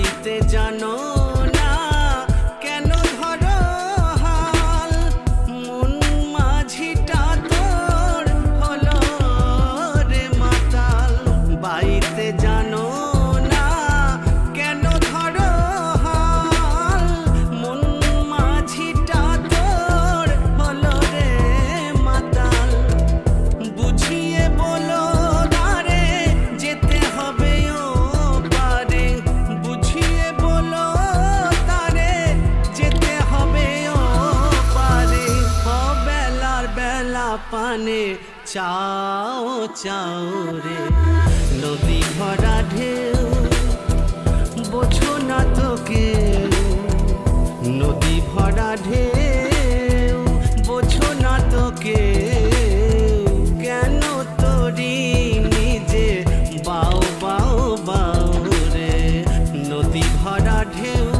বাড়িতে জানো না কেন ধর হাল? মন মাঝিটা তোর হলো রে মাতাল। বাড়িতে জানো বেলা পানে চাও চাও রে। নদী ভরা ঢেউ, বোঝো না তোকে। নদী ভরা ঢেউ, বোঝো না তোকে। নিজে? বাও নদী ভরা ঢেউ